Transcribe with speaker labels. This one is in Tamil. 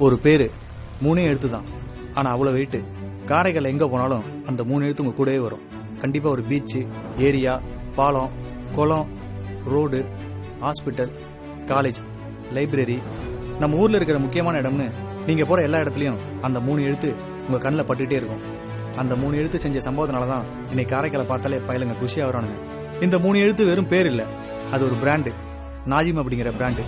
Speaker 1: ஒரு பேரு மூணே எழுத்து தான் ஆனா அவ்வளவு வெயிட்டு காரைக்கால் எங்க போனாலும் அந்த மூணு எழுத்து உங்க கூடவே வரும். கண்டிப்பா ஒரு பீச்சு ஏரியா பாலம் குளம் ரோடு ஹாஸ்பிட்டல் காலேஜ் லைப்ரரி நம்ம ஊர்ல இருக்கிற முக்கியமான இடம்னு நீங்க போற எல்லா இடத்துலயும் அந்த மூணு எழுத்து உங்க கண்ணில் பட்டுட்டே இருக்கும். அந்த மூணு எழுத்து செஞ்ச சம்பவத்தினால தான் இன்னைக்கு காரைக்காலை பார்த்தாலே பயலுங்க குஷியாக வரானுங்க. இந்த மூணு எழுத்து வெறும் பேர் இல்லை. அது ஒரு பிராண்டு நாஜிம் அப்படிங்கிற பிராண்டு